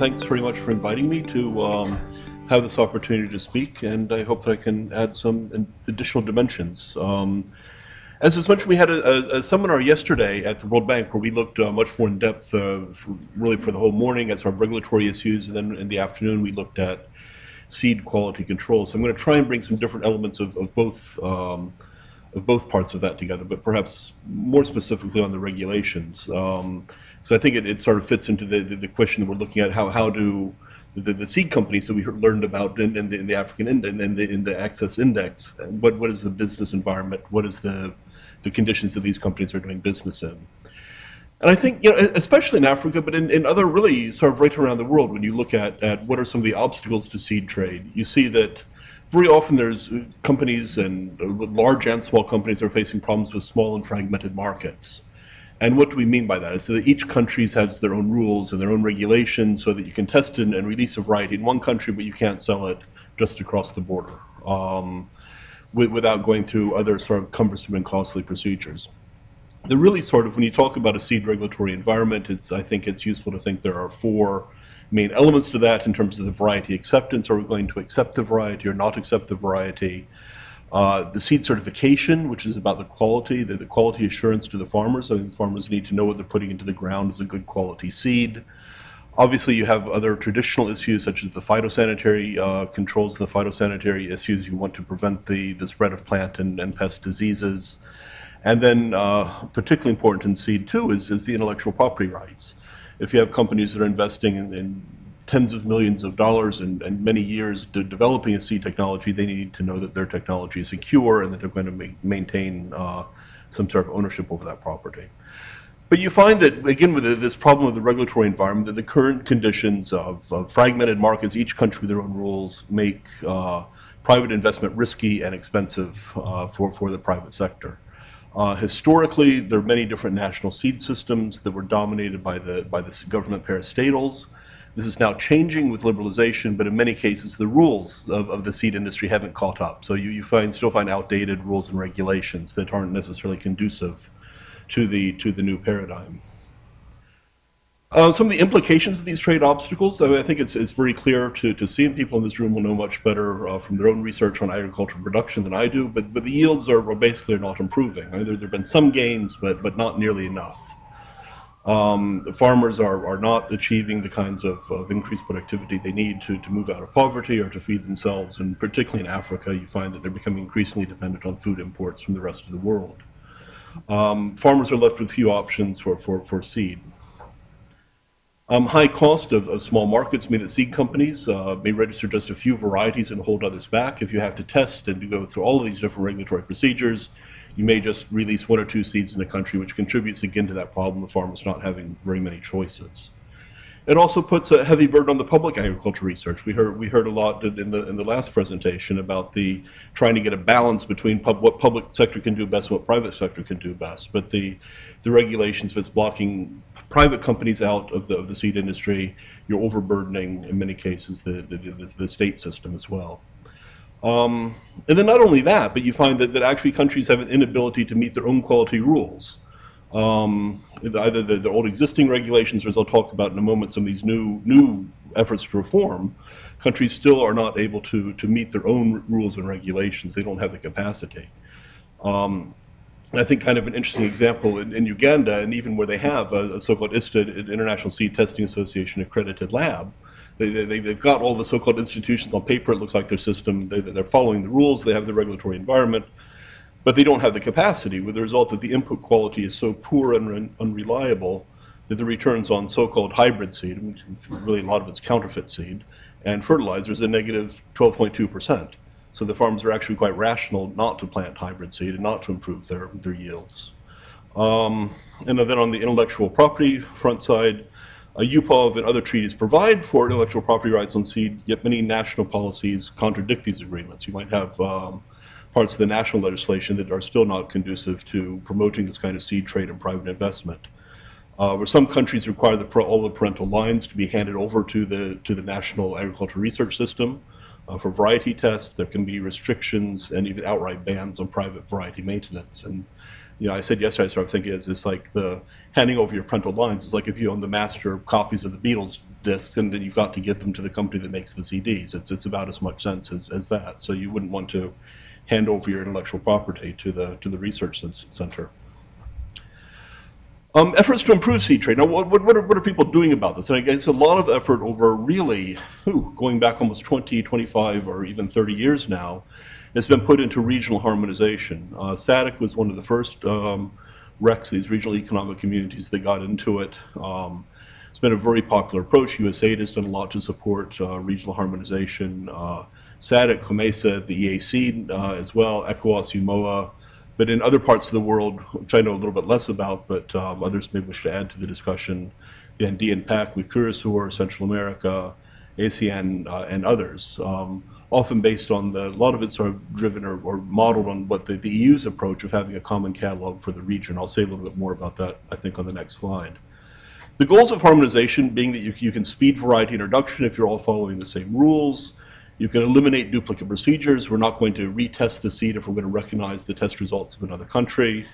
thanks very much for inviting me to um, have this opportunity to speak, and I hope that I can add some additional dimensions. Um, as was mentioned, we had a, a, a, seminar yesterday at the World Bank where we looked uh, much more in depth, uh, for, really for the whole morning, at our regulatory issues, and then in the afternoon we looked at seed quality control. So I'm going to try and bring some different elements of, of both um, of both parts of that together, but perhaps more specifically on the regulations. Um, so I think it, it, sort of fits into the, the, the, question that we're looking at: how how do the, the seed companies that we learned about in, in, the, in the African in, in, the, in the Access Index, what what is the business environment? What is the the conditions that these companies are doing business in. And I think, you know, especially in Africa, but in, in other really sort of right around the world, when you look at, at what are some of the obstacles to seed trade, you see that very often there's companies and uh, large and small companies are facing problems with small and fragmented markets. And what do we mean by that? Is so that each country has their own rules and their own regulations so that you can test and, and release a variety in one country, but you can't sell it just across the border. Um, with, without going through other sort of cumbersome and costly procedures. The really sort of, when you talk about a seed regulatory environment, it's, I think it's useful to think there are four main elements to that in terms of the variety acceptance. Are we going to accept the variety or not accept the variety? Uh, the seed certification, which is about the quality, the, the, quality assurance to the farmers. I mean, farmers need to know what they're putting into the ground is a good quality seed. Obviously, you have other traditional issues such as the phytosanitary uh, controls, the phytosanitary issues. You want to prevent the, the spread of plant and, and pest diseases. And then, uh, particularly important in seed too, is, is the intellectual property rights. If you have companies that are investing in, in tens of millions of dollars and, and many years developing a seed technology, they need to know that their technology is secure and that they're going to ma maintain uh, some sort of ownership over that property. But you find that, again, with this problem of the regulatory environment, that the current conditions of, of fragmented markets, each country with their own rules, make uh, private investment risky and expensive uh, for, for the private sector. Uh, historically, there are many different national seed systems that were dominated by the, by the government parastatals. This is now changing with liberalization, but in many cases, the rules of, of the seed industry haven't caught up. So you, you find, still find outdated rules and regulations that aren't necessarily conducive to the to the new paradigm. Uh, some of the implications of these trade obstacles, I, mean, I think it's, it's very clear to, to see, and people in this room will know much better uh, from their own research on agricultural production than I do, but, but the yields are, are basically not improving. I mean, there, have been some gains, but, but not nearly enough. Um, farmers are, are not achieving the kinds of, of increased productivity they need to, to move out of poverty or to feed themselves, and particularly in Africa, you find that they're becoming increasingly dependent on food imports from the rest of the world um, farmers are left with few options for, for, for seed. Um, high cost of, of, small markets mean that seed companies uh, may register just a few varieties and hold others back. If you have to test and to go through all of these different regulatory procedures, you may just release one or two seeds in the country, which contributes again to that problem of farmers not having very many choices. It also puts a heavy burden on the public agriculture research. We heard we heard a lot in the in the last presentation about the trying to get a balance between pub, what public sector can do best and what private sector can do best. But the the regulations that's blocking private companies out of the of the seed industry, you're overburdening in many cases the the, the, the state system as well. Um, and then not only that, but you find that, that actually countries have an inability to meet their own quality rules um, either the, the, old existing regulations, or as I'll talk about in a moment, some of these new new efforts to reform, countries still are not able to to meet their own rules and regulations. They don't have the capacity. Um, I think kind of an interesting example in, in Uganda, and even where they have a, a so-called ISTA, International Seed Testing Association accredited lab, they, they, they've got all the so-called institutions on paper. It looks like their system, they, they're following the rules, they have the regulatory environment, but they don't have the capacity, with the result that the input quality is so poor and unreliable that the returns on so-called hybrid seed, which really a lot of it's counterfeit seed, and fertilizers are negative 12.2%. So the farmers are actually quite rational not to plant hybrid seed and not to improve their, their yields. Um, and then on the intellectual property front side, uh, UPOV and other treaties provide for intellectual property rights on seed, yet many national policies contradict these agreements. You might have um, parts of the national legislation that are still not conducive to promoting this kind of seed trade and private investment. Uh, where some countries require the, all the parental lines to be handed over to the to the national agricultural research system uh, for variety tests. There can be restrictions and even outright bans on private variety maintenance. And you know, I said yesterday, I started thinking it's, it's like the handing over your parental lines. It's like if you own the master copies of the Beatles discs, and then you've got to give them to the company that makes the CDs. It's, it's about as much sense as, as that. So you wouldn't want to hand over your intellectual property to the, to the research center. Um, efforts to improve seed trade. Now, what, what, are, what are people doing about this? And I guess a lot of effort over really, whew, going back almost 20, 25, or even 30 years now, has been put into regional harmonization. Uh, SADC was one of the first um, RECs, these regional economic communities that got into it. Um, it's been a very popular approach. USAID has done a lot to support uh, regional harmonization. Uh, SADC, COMESA, the EAC uh, as well, ECOWAS, UMOA, but in other parts of the world, which I know a little bit less about, but um, others may wish to add to the discussion, the Andean Pact with Curacao, Central America, ASEAN, uh, and others, um, often based on the, a lot of it's sort of driven or, or modeled on what the, the, EU's approach of having a common catalog for the region. I'll say a little bit more about that, I think, on the next slide. The goals of harmonization being that you, you can speed variety introduction if you're all following the same rules, you can eliminate duplicate procedures. We're not going to retest the seed if we're going to recognize the test results of another country.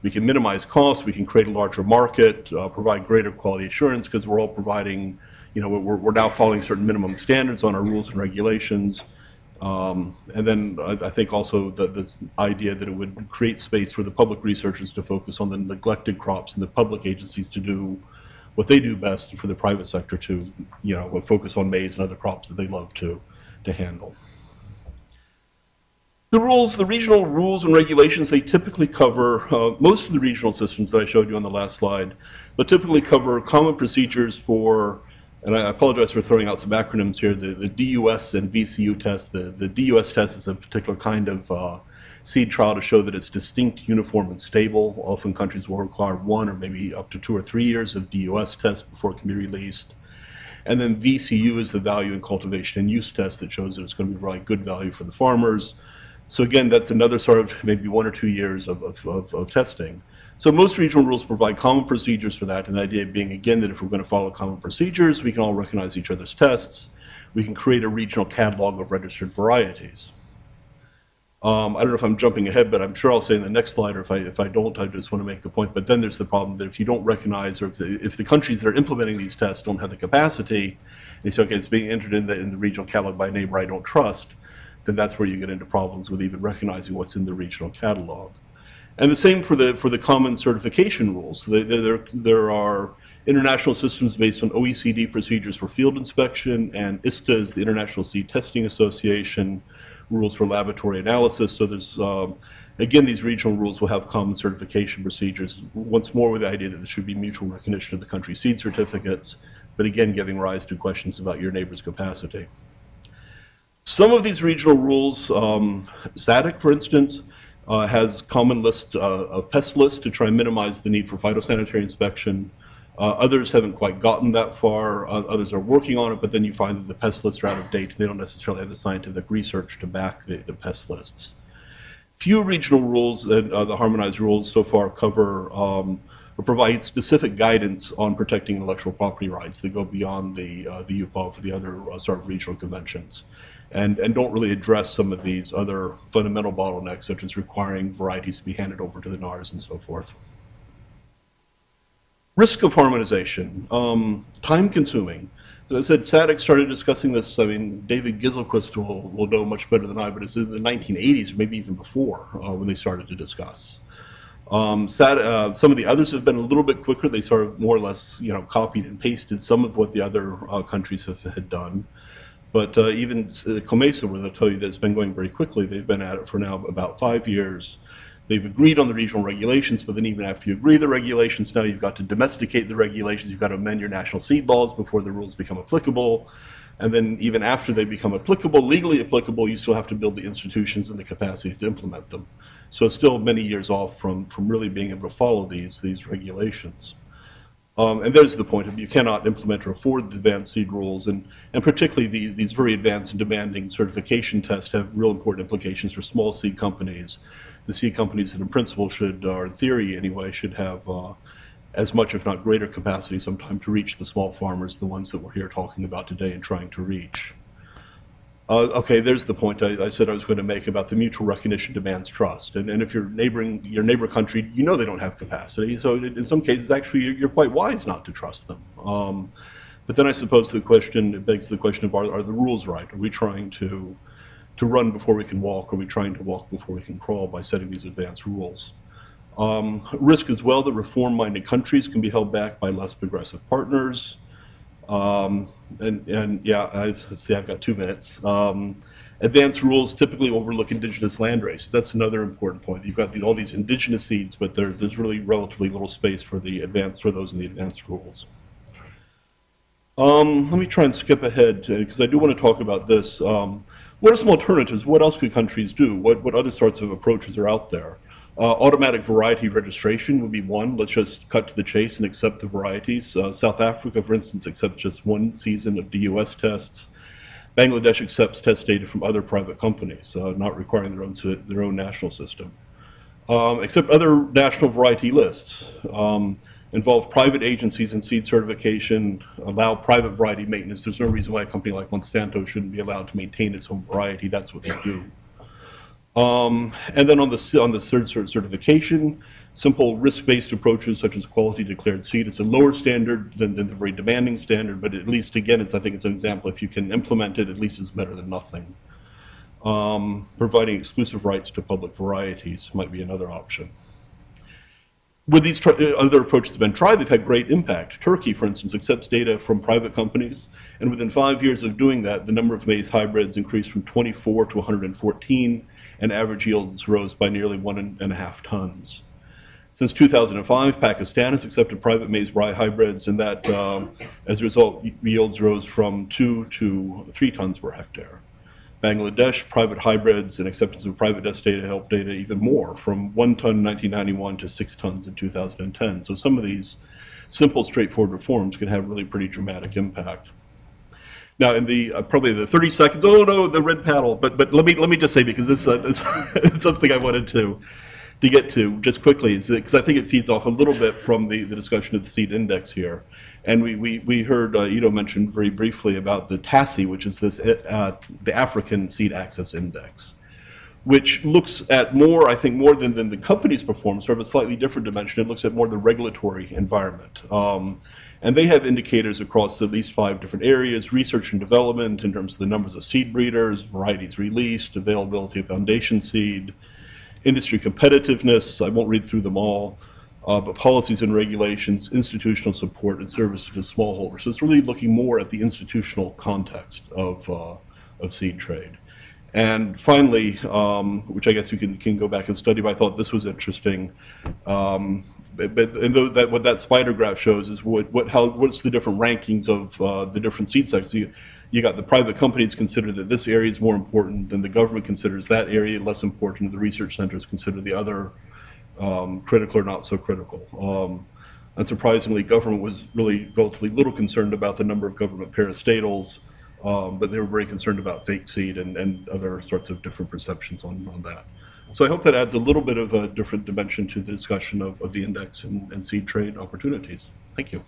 We can minimize costs. We can create a larger market, uh, provide greater quality assurance because we're all providing, you know, we're, we're now following certain minimum standards on our rules and regulations. Um, and then I, I, think also the, this idea that it would create space for the public researchers to focus on the neglected crops and the public agencies to do what they do best and for the private sector to, you know, focus on maize and other crops that they love to to handle. The rules, the regional rules and regulations, they typically cover, uh, most of the regional systems that I showed you on the last slide, but typically cover common procedures for, and I apologize for throwing out some acronyms here, the, the DUS and VCU test. The, the DUS test is a particular kind of uh, seed trial to show that it's distinct, uniform, and stable. Often countries will require one or maybe up to two or three years of DUS test before it can be released. And then VCU is the value in cultivation and use test that shows that it's going to be really good value for the farmers. So again, that's another sort of maybe one or two years of, of, of, of testing. So most regional rules provide common procedures for that, and the idea being, again, that if we're going to follow common procedures, we can all recognize each other's tests. We can create a regional catalog of registered varieties. Um, I don't know if I'm jumping ahead, but I'm sure I'll say in the next slide, or if I, if I don't, I just want to make the point. But then there's the problem that if you don't recognize, or if the, if the countries that are implementing these tests don't have the capacity, you say, okay, it's being entered in the, in the regional catalog by a neighbor I don't trust, then that's where you get into problems with even recognizing what's in the regional catalog. And the same for the, for the common certification rules. So there, there are international systems based on OECD procedures for field inspection, and ISTA is the International Seed Testing Association, rules for laboratory analysis. So there's, um, again, these regional rules will have common certification procedures, once more with the idea that there should be mutual recognition of the country seed certificates, but again, giving rise to questions about your neighbor's capacity. Some of these regional rules, um, SADC, for instance, uh, has common list uh, of pest lists to try and minimize the need for phytosanitary inspection. Uh, others haven't quite gotten that far. Uh, others are working on it, but then you find that the pest lists are out of date. They don't necessarily have the scientific research to back the, the pest lists. Few regional rules and uh, the harmonized rules so far cover um, or provide specific guidance on protecting intellectual property rights that go beyond the uh, the UPOV for the other uh, sort of regional conventions. And, and don't really address some of these other fundamental bottlenecks, such as requiring varieties to be handed over to the NARS and so forth. Risk of harmonization, um, time consuming. As I said, SADC started discussing this. I mean, David Gisselquist will, will know much better than I, but it's in the 1980s, maybe even before, uh, when they started to discuss. Um, uh, some of the others have been a little bit quicker. They sort of more or less, you know, copied and pasted some of what the other uh, countries have had done. But uh, even uh, COMESA, where they'll tell you that it's been going very quickly, they've been at it for now about five years. They've agreed on the regional regulations, but then even after you agree the regulations, now you've got to domesticate the regulations. You've got to amend your national seed laws before the rules become applicable. And then even after they become applicable, legally applicable, you still have to build the institutions and the capacity to implement them. So it's still many years off from, from really being able to follow these, these regulations. Um, and there's the point of you cannot implement or afford the advanced seed rules, and, and particularly these, these very advanced and demanding certification tests have real important implications for small seed companies the seed companies that in principle should, or in theory anyway, should have uh, as much, if not greater capacity sometime to reach the small farmers, the ones that we're here talking about today and trying to reach. Uh, okay, there's the point I, I, said I was going to make about the mutual recognition demands trust. And, and if you're neighboring your neighbor country, you know they don't have capacity. So in some cases, actually, you're, you're quite wise not to trust them. Um, But then I suppose the question, begs the question of are, are the rules right? Are we trying to, to run before we can walk? Are we trying to walk before we can crawl by setting these advanced rules? Um, risk as well that reform-minded countries can be held back by less progressive partners. Um, and, and yeah, I, see, I've got two minutes. Um, advanced rules typically overlook indigenous land races. That's another important point. You've got the, all these indigenous seeds, but there, there's really relatively little space for the advanced for those in the advanced rules. Um, let me try and skip ahead because I do want to talk about this. Um, what are some alternatives? What else could countries do? What, what other sorts of approaches are out there? Uh, automatic variety registration would be one. Let's just cut to the chase and accept the varieties. Uh, South Africa, for instance, accepts just one season of DUS tests. Bangladesh accepts test data from other private companies, uh, not requiring their own, their own national system. Um, except other national variety lists um, involve private agencies in seed certification, allow private variety maintenance. There's no reason why a company like Monsanto shouldn't be allowed to maintain its own variety. That's what they do. Um, and then on the on the third certification, simple risk-based approaches such as quality declared seed. It's a lower standard than, than, the very demanding standard, but at least again, it's I think it's an example. If you can implement it, at least it's better than nothing. Um, providing exclusive rights to public varieties might be another option. With these uh, other approaches have been tried, they've had great impact. Turkey, for instance, accepts data from private companies, and within five years of doing that, the number of maize hybrids increased from 24 to 114, and average yields rose by nearly one and a half tons. Since 2005, Pakistan has accepted private maize rye hybrids, and that, um, as a result, yields rose from two to three tons per hectare. Bangladesh, private hybrids and acceptance of private data helped data even more, from one ton in 1991 to six tons in 2010. So some of these simple, straightforward reforms can have really pretty dramatic impact. Now, in the uh, probably the 30 seconds, oh no, the red paddle. But but let me let me just say because this uh, it's something I wanted to to get to just quickly is because I think it feeds off a little bit from the, the discussion of the seed index here. And we, we, we heard uh, Ido mention very briefly about the TASAI, which is this uh, the African Seed Access Index, which looks at more, I think, more than, than the company's performance, sort of a slightly different dimension. It looks at more the regulatory environment. Um, and they have indicators across at least five different areas, research and development in terms of the numbers of seed breeders, varieties released, availability of foundation seed, industry competitiveness, I won't read through them all, uh, but policies and regulations, institutional support, and service to smallholders. So it's really looking more at the institutional context of, uh, of seed trade. And finally, um, which I guess you can, can go back and study, but I thought this was interesting. Um, but, and that what that spider graph shows is what what how what's the different rankings of uh, the different seed sectors. You, you got the private companies consider that this area is more important than the government considers that area less important. The research centers consider the other um, critical or not so critical. Um, unsurprisingly, government was really relatively little concerned about the number of government parastatals, um, but they were very concerned about fake seed and, and other sorts of different perceptions on, on that. So I hope that adds a little bit of a different dimension to the discussion of, of the index and, and seed trade opportunities. Thank you.